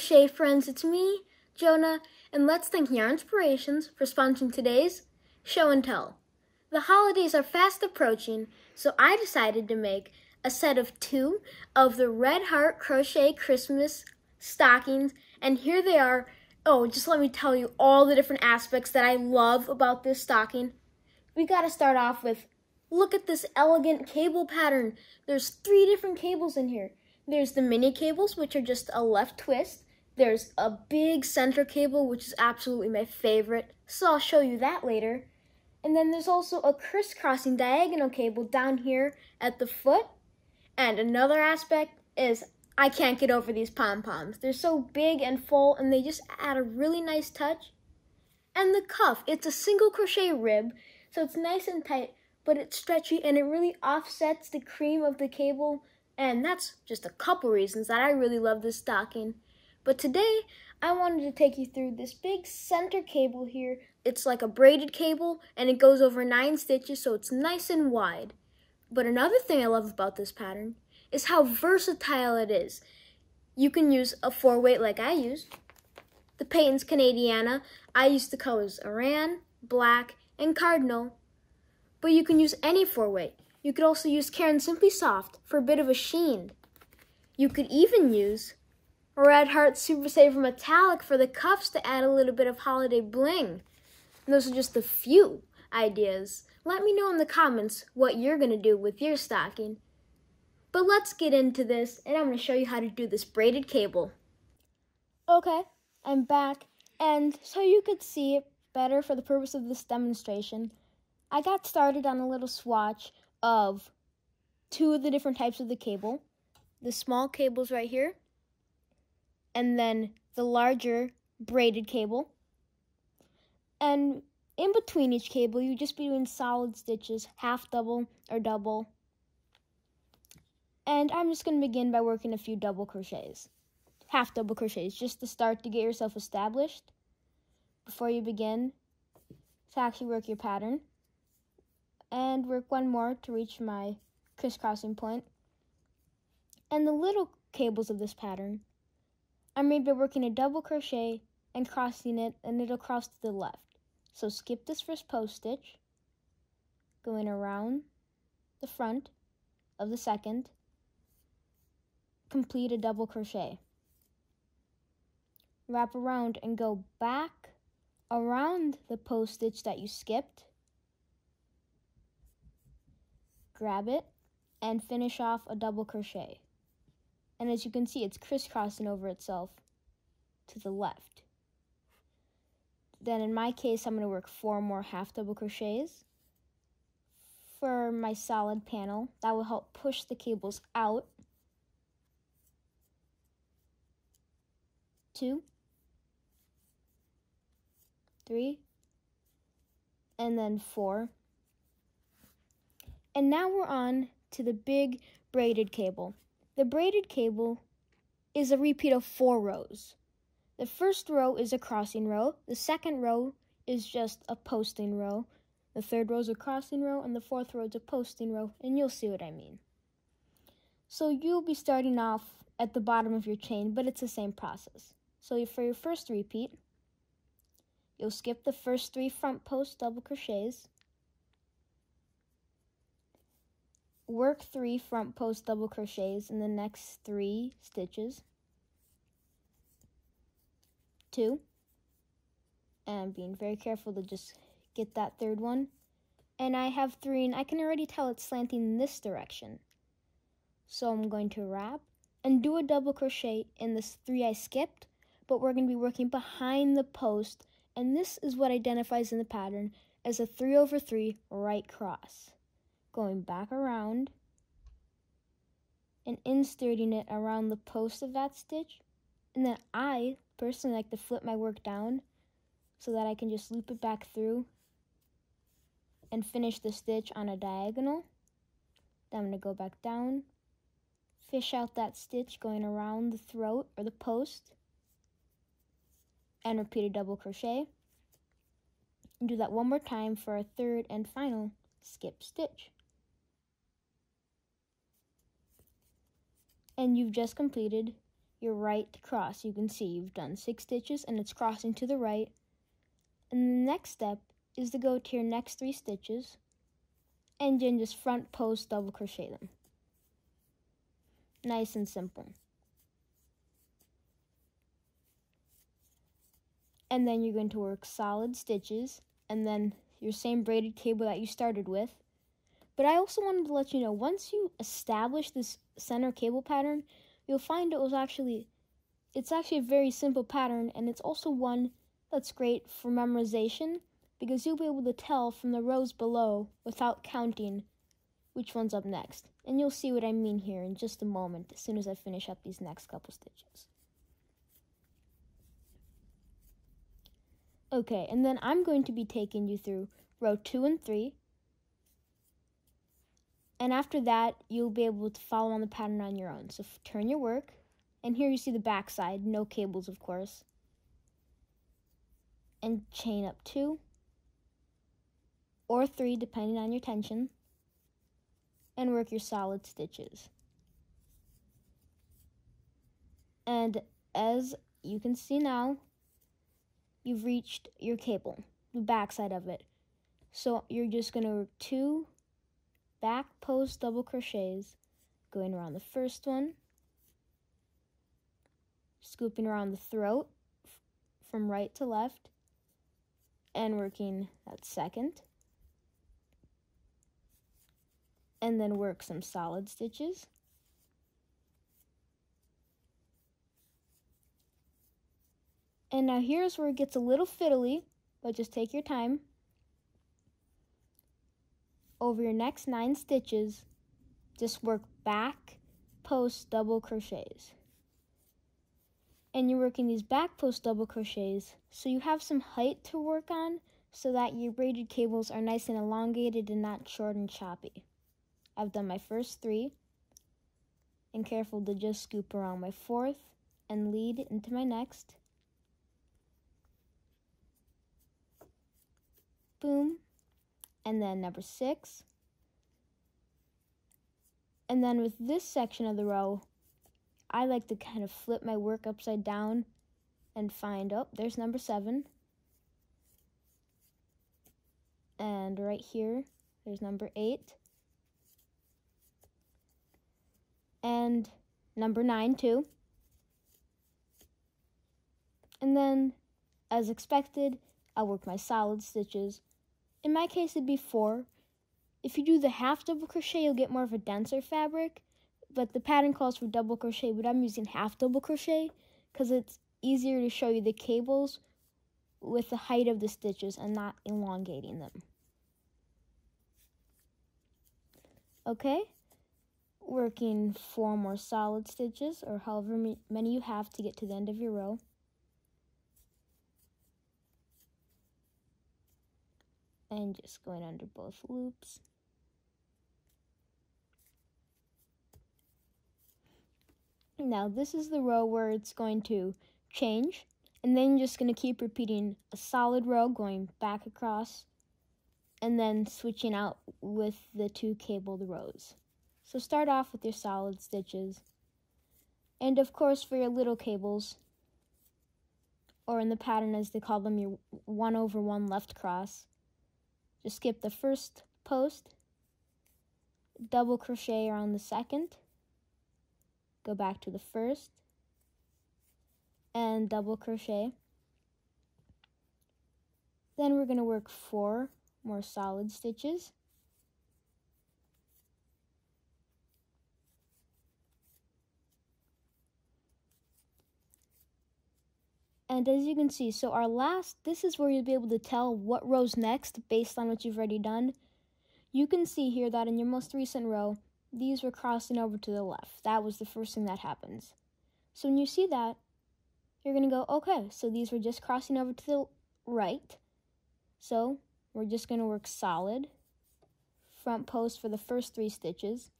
crochet friends, it's me, Jonah, and let's thank Yarnspirations for sponsoring today's show and tell. The holidays are fast approaching, so I decided to make a set of two of the Red Heart Crochet Christmas stockings, and here they are. Oh, just let me tell you all the different aspects that I love about this stocking. We got to start off with look at this elegant cable pattern. There's three different cables in here. There's the mini cables, which are just a left twist. There's a big center cable, which is absolutely my favorite, so I'll show you that later. And then there's also a crisscrossing diagonal cable down here at the foot. And another aspect is I can't get over these pom-poms. They're so big and full and they just add a really nice touch. And the cuff, it's a single crochet rib, so it's nice and tight, but it's stretchy and it really offsets the cream of the cable and that's just a couple reasons that I really love this stocking. But today, I wanted to take you through this big center cable here. It's like a braided cable, and it goes over nine stitches, so it's nice and wide. But another thing I love about this pattern is how versatile it is. You can use a four weight like I used. The Patons Canadiana, I used the colors Aran, Black, and Cardinal. But you can use any four weight. You could also use Caron Simply Soft for a bit of a sheen. You could even use Red Heart Super Saver Metallic for the cuffs to add a little bit of holiday bling. And those are just a few ideas. Let me know in the comments what you're going to do with your stocking. But let's get into this, and I'm going to show you how to do this braided cable. Okay, I'm back, and so you could see it better for the purpose of this demonstration, I got started on a little swatch of two of the different types of the cable. The small cables right here, and then the larger braided cable. And in between each cable, you just be doing solid stitches, half double or double. And I'm just going to begin by working a few double crochets, half double crochets, just to start to get yourself established before you begin to actually work your pattern and work one more to reach my crisscrossing point. And the little cables of this pattern are made by working a double crochet and crossing it and it'll cross to the left. So skip this first post stitch, going around the front of the second, complete a double crochet. Wrap around and go back around the post stitch that you skipped grab it, and finish off a double crochet. And as you can see, it's crisscrossing over itself to the left. Then in my case, I'm going to work four more half double crochets for my solid panel. That will help push the cables out. Two, three, and then four. And now we're on to the big braided cable. The braided cable is a repeat of four rows. The first row is a crossing row, the second row is just a posting row, the third row is a crossing row, and the fourth row is a posting row, and you'll see what I mean. So you'll be starting off at the bottom of your chain, but it's the same process. So for your first repeat, you'll skip the first three front post double crochets, work three front post double crochets in the next three stitches. Two. And being very careful to just get that third one. And I have three and I can already tell it's slanting in this direction. So I'm going to wrap and do a double crochet in this three I skipped but we're going to be working behind the post. And this is what identifies in the pattern as a 3 over 3 right cross going back around and inserting it around the post of that stitch. And then I personally like to flip my work down so that I can just loop it back through and finish the stitch on a diagonal. Then I'm going to go back down, fish out that stitch going around the throat or the post, and repeat a double crochet. And do that one more time for a third and final skip stitch. And you've just completed your right cross. You can see you've done six stitches and it's crossing to the right. And the next step is to go to your next three stitches and then just front post double crochet them. Nice and simple. And then you're going to work solid stitches and then your same braided cable that you started with. But I also wanted to let you know, once you establish this center cable pattern, you'll find it was actually, it's actually a very simple pattern and it's also one that's great for memorization because you'll be able to tell from the rows below without counting which one's up next. And you'll see what I mean here in just a moment as soon as I finish up these next couple stitches. Okay, and then I'm going to be taking you through row 2 and 3. And after that, you'll be able to follow on the pattern on your own. So turn your work, and here you see the back side, no cables of course. And chain up 2 or 3 depending on your tension and work your solid stitches. And as you can see now, you've reached your cable, the back side of it. So you're just going to work two back post double crochets going around the first one, scooping around the throat from right to left, and working that second. And then work some solid stitches. And now here's where it gets a little fiddly, but just take your time. Over your next nine stitches, just work back post double crochets. And you're working these back post double crochets so you have some height to work on so that your braided cables are nice and elongated and not short and choppy. I've done my first three and careful to just scoop around my fourth and lead into my next. boom, and then number six. And then with this section of the row, I like to kind of flip my work upside down and find, oh, there's number seven. And right here, there's number eight. And number nine, too. And then, as expected, I'll work my solid stitches in my case, it'd be four. If you do the half double crochet, you'll get more of a denser fabric, but the pattern calls for double crochet, but I'm using half double crochet because it's easier to show you the cables with the height of the stitches and not elongating them. Okay, working four more solid stitches or however many you have to get to the end of your row. And just going under both loops. Now this is the row where it's going to change and then you're just going to keep repeating a solid row going back across and then switching out with the two cabled rows. So start off with your solid stitches. And of course for your little cables, or in the pattern as they call them, your 1 over 1 left cross, just skip the first post, double crochet around the second, go back to the first, and double crochet. Then we're going to work four more solid stitches. And as you can see, so our last, this is where you'll be able to tell what row's next based on what you've already done. You can see here that in your most recent row, these were crossing over to the left. That was the first thing that happens. So when you see that, you're going to go, okay, so these were just crossing over to the right. So we're just going to work solid front post for the first three stitches.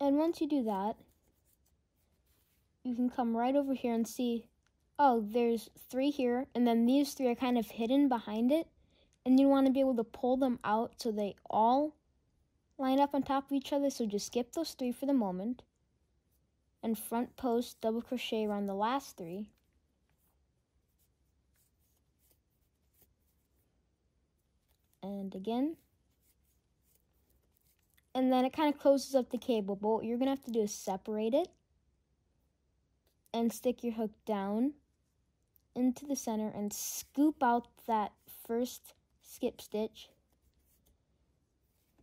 And once you do that, you can come right over here and see, oh, there's three here, and then these three are kind of hidden behind it. And you want to be able to pull them out so they all line up on top of each other, so just skip those three for the moment. And front post double crochet around the last three. And again. And then it kind of closes up the cable, but what you're going to have to do is separate it and stick your hook down into the center and scoop out that first skip stitch.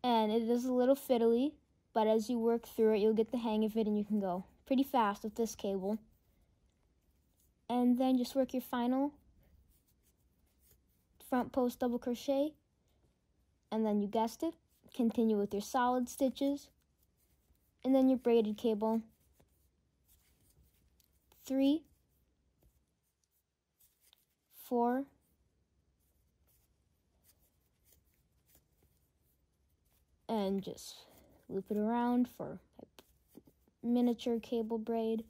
And it is a little fiddly, but as you work through it, you'll get the hang of it and you can go pretty fast with this cable. And then just work your final front post double crochet. And then you guessed it, continue with your solid stitches. And then your braided cable. Three, four, and just loop it around for miniature cable braid.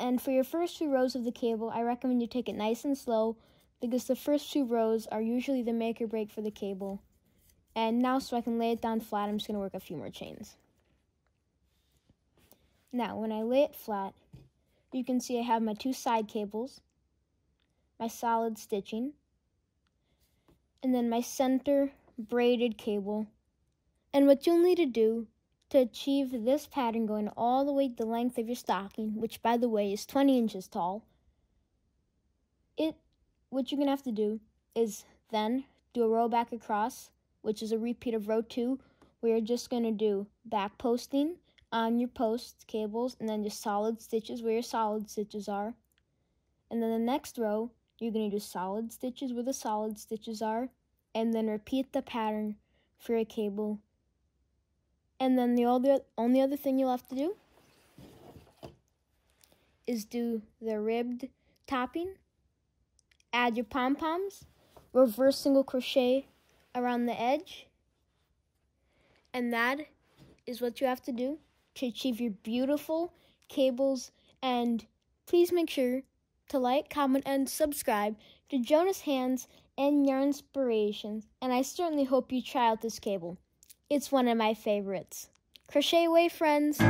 And for your first few rows of the cable, I recommend you take it nice and slow because the first two rows are usually the make or break for the cable. And now so I can lay it down flat, I'm just going to work a few more chains. Now, when I lay it flat, you can see I have my two side cables, my solid stitching, and then my center braided cable. And what you'll need to do to achieve this pattern going all the way the length of your stocking, which by the way is 20 inches tall, it what you're going to have to do is then do a row back across, which is a repeat of row 2, where you're just going to do back posting on your post cables and then just solid stitches where your solid stitches are. And then the next row, you're going to do solid stitches where the solid stitches are and then repeat the pattern for a cable. And then the only other thing you'll have to do is do the ribbed topping, add your pom-poms, reverse single crochet around the edge, and that is what you have to do to achieve your beautiful cables. And please make sure to like, comment, and subscribe to Jonah's Hands and Yarnspirations. And I certainly hope you try out this cable. It's one of my favorites. Crochet away, friends!